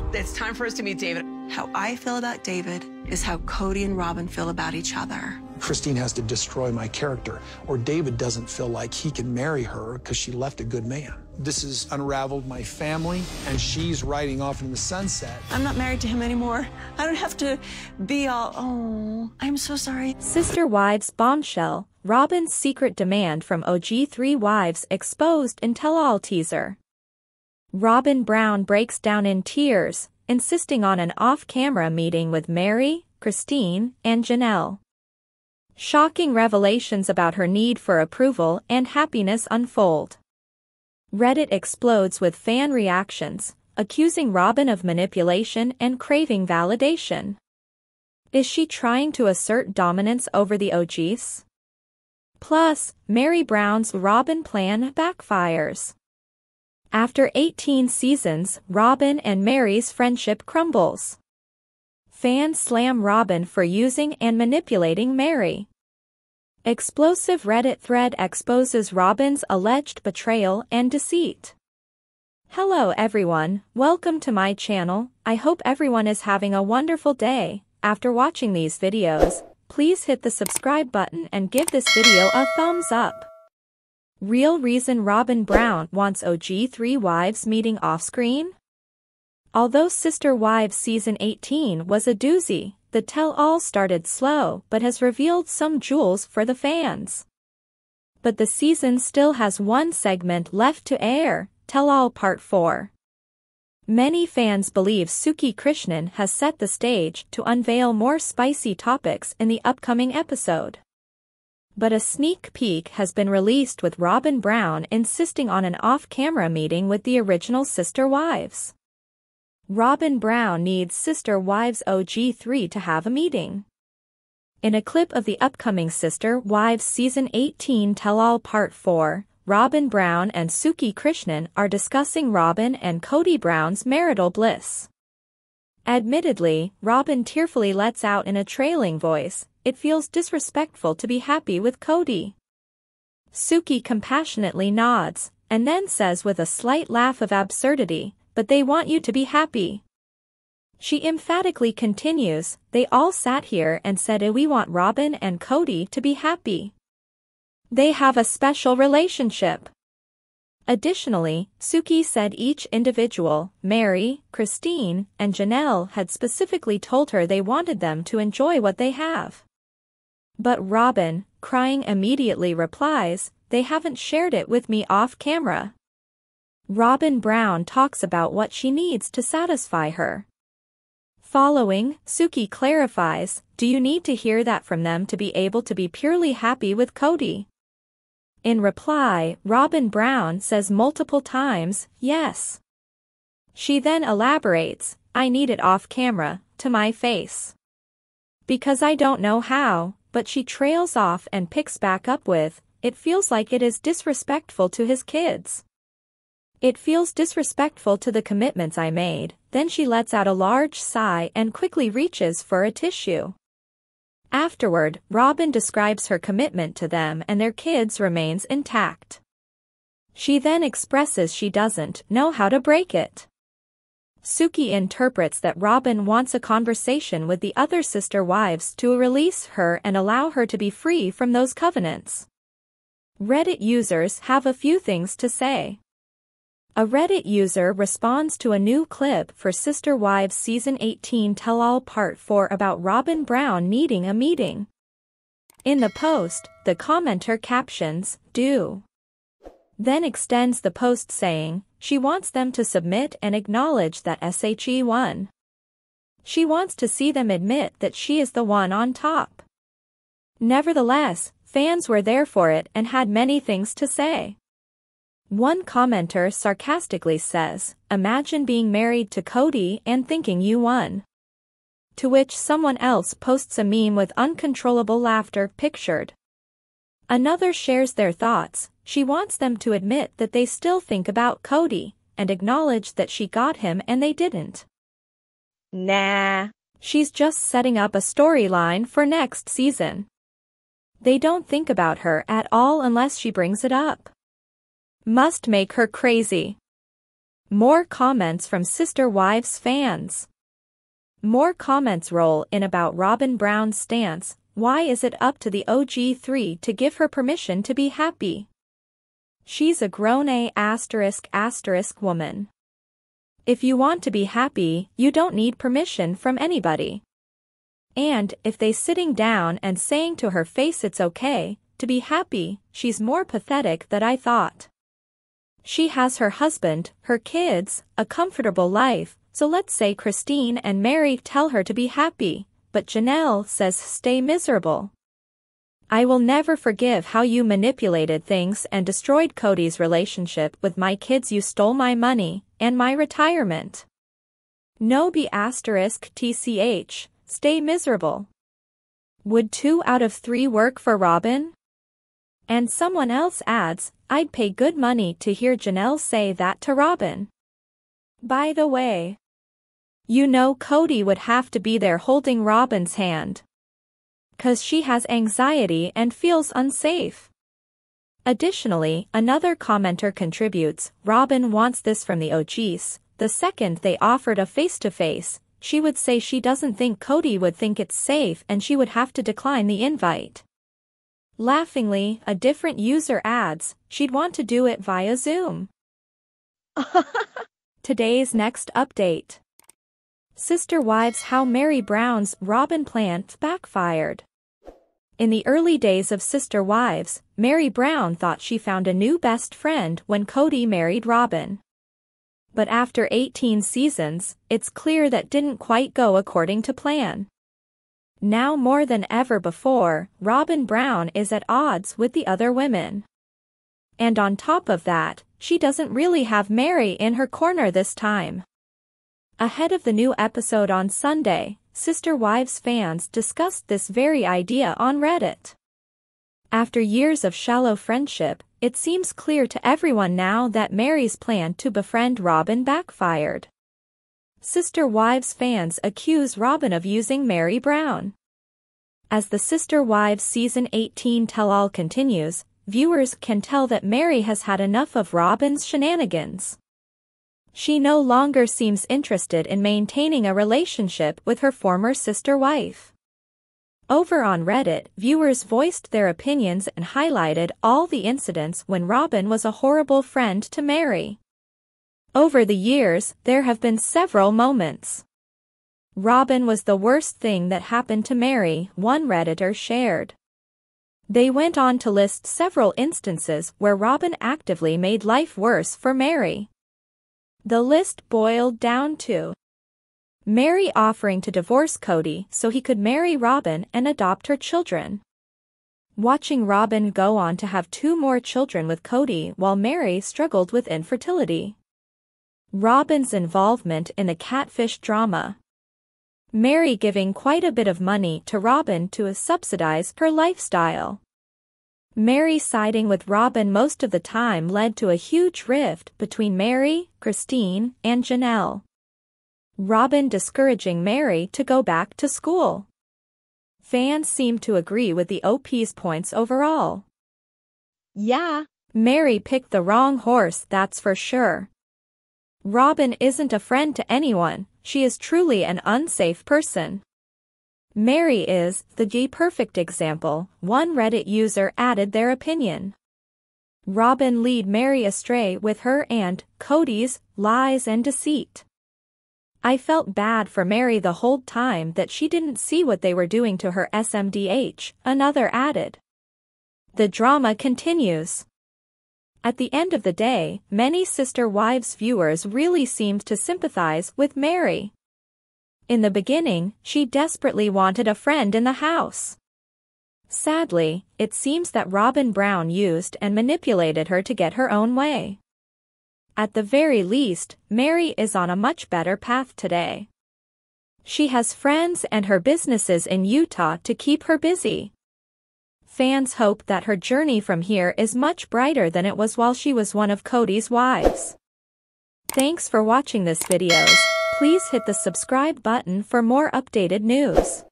house. It's time for us to meet David. How I feel about David is how Kody and Robyn feel about each other. Christine has to destroy my character, or David doesn't feel like he can marry her because she left a good man. This has unraveled my family, and she's riding off in the sunset. I'm not married to him anymore. I don't have to be all, oh, I'm so sorry. Sister Wives Bombshell, Robyn's secret demand from OG3 Wives exposed in tell-all teaser. Robyn Brown breaks down in tears, insisting on an off-camera meeting with Meri, Christine, and Janelle. Shocking revelations about her need for approval and happiness unfold. Reddit explodes with fan reactions, accusing Robyn of manipulation and craving validation. Is she trying to assert dominance over the OGs? Plus, Meri Brown's Robyn plan backfires. After 18 seasons, Robyn and Meri's friendship crumbles. Fans slam Robyn for using and manipulating Meri. Explosive Reddit thread exposes Robyn's alleged betrayal and deceit. Hello everyone, welcome to my channel, I hope everyone is having a wonderful day. After watching these videos, please hit the subscribe button and give this video a thumbs up. Real reason Robyn Brown wants OG3 wives meeting off-screen? Although Sister Wives Season 18 was a doozy, the tell-all started slow but has revealed some jewels for the fans. But the season still has one segment left to air, Tell-all Part 4. Many fans believe Suki Krishnan has set the stage to unveil more spicy topics in the upcoming episode. But a sneak peek has been released with Robyn Brown insisting on an off-camera meeting with the original sister wives. Robyn Brown needs Sister Wives OG3 to have a meeting. In a clip of the upcoming Sister Wives Season 18 Tell-All Part 4, Robyn Brown and Suki Krishnan are discussing Robyn and Kody Brown's marital bliss. Admittedly, Robyn tearfully lets out in a trailing voice, it feels disrespectful to be happy with Kody. Suki compassionately nods, and then says with a slight laugh of absurdity, but they want you to be happy. She emphatically continues, they all sat here and said we want Robyn and Kody to be happy. They have a special relationship. Additionally, Suki said each individual, Meri, Christine, and Janelle had specifically told her they wanted them to enjoy what they have. But Robyn, crying immediately replies, they haven't shared it with me off camera. Robyn Brown talks about what she needs to satisfy her. Following, Suki clarifies, do you need to hear that from them to be able to be purely happy with Kody? In reply, Robyn Brown says multiple times, yes. She then elaborates, I need it off camera, to my face. Because I don't know how, but she trails off and picks back up with, it feels like it is disrespectful to his kids. It feels disrespectful to the commitments I made, then she lets out a large sigh and quickly reaches for a tissue. Afterward, Robyn describes her commitment to them and their kids remains intact. She then expresses she doesn't know how to break it. Suki interprets that Robyn wants a conversation with the other sister wives to release her and allow her to be free from those covenants. Reddit users have a few things to say. A Reddit user responds to a new clip for Sister Wives Season 18 Tell-All Part 4 about Robyn Brown needing a meeting. In the post, the commenter captions, do. Then extends the post saying, she wants them to submit and acknowledge that SHE won. She wants to see them admit that she is the one on top. Nevertheless, fans were there for it and had many things to say. One commenter sarcastically says, imagine being married to Kody and thinking you won. To which someone else posts a meme with uncontrollable laughter pictured. Another shares their thoughts, she wants them to admit that they still think about Kody, and acknowledge that she got him and they didn't. Nah. She's just setting up a storyline for next season. They don't think about her at all unless she brings it up. Must make her crazy. More comments from Sister Wives fans. More comments roll in about Robyn Brown's stance, why is it up to the OG3 to give her permission to be happy? She's a grown A asterisk asterisk woman. If you want to be happy, you don't need permission from anybody. And if they sitting down and saying to her face it's okay, to be happy, she's more pathetic than I thought. She has her husband, her kids, a comfortable life, so let's say Christine and Meri tell her to be happy, but Janelle says stay miserable. I will never forgive how you manipulated things and destroyed Kody's relationship with my kids you stole my money, and my retirement. No be asterisk tch, stay miserable. Would two out of three work for Robyn? And someone else adds, I'd pay good money to hear Janelle say that to Robyn. By the way, you know Kody would have to be there holding Robyn's hand cause she has anxiety and feels unsafe. Additionally, another commenter contributes, Robyn wants this from the OGs, the second they offered a face-to-face, she would say she doesn't think Kody would think it's safe and she would have to decline the invite. Laughingly, a different user adds, she'd want to do it via Zoom. Today's next update. Sister Wives How Meri Brown's Robyn Plant Backfired. In the early days of Sister Wives, Meri Brown thought she found a new best friend when Kody married Robyn. But after 18 seasons, it's clear that didn't quite go according to plan. Now more than ever before, Robyn Brown is at odds with the other women. And on top of that, she doesn't really have Meri in her corner this time. Ahead of the new episode on Sunday, Sister Wives fans discussed this very idea on Reddit. After years of shallow friendship, it seems clear to everyone now that Meri's plan to befriend Robyn backfired. Sister Wives fans accuse Robyn of using Meri Brown. As the Sister Wives Season 18 tell-all continues, viewers can tell that Meri has had enough of Robyn's shenanigans. She no longer seems interested in maintaining a relationship with her former sister wife. Over on Reddit, viewers voiced their opinions and highlighted all the incidents when Robyn was a horrible friend to Meri. Over the years, there have been several moments. Robyn was the worst thing that happened to Meri, one Redditor shared. They went on to list several instances where Robyn actively made life worse for Meri. The list boiled down to Meri offering to divorce Kody so he could marry Robyn and adopt her children. Watching Robyn go on to have two more children with Kody while Meri struggled with infertility. Robyn's involvement in the catfish drama. Meri giving quite a bit of money to Robyn to subsidize her lifestyle. Meri siding with Robyn most of the time led to a huge rift between Meri, Christine, and Janelle. Robyn discouraging Meri to go back to school. Fans seem to agree with the OP's points overall. Yeah, Meri picked the wrong horse that's for sure. Robyn isn't a friend to anyone, she is truly an unsafe person. Meri is the G perfect example, one Reddit user added their opinion. Robyn lead Meri astray with her and Kody's lies and deceit. I felt bad for Meri the whole time that she didn't see what they were doing to her SMDH, another added. The drama continues. At the end of the day, many Sister Wives viewers really seemed to sympathize with Meri. In the beginning, she desperately wanted a friend in the house. Sadly, it seems that Robyn Brown used and manipulated her to get her own way. At the very least, Meri is on a much better path today. She has friends and her businesses in Utah to keep her busy. Fans hope that her journey from here is much brighter than it was while she was one of Kody's wives. Thanks for watching this videos. Please hit the subscribe button for more updated news.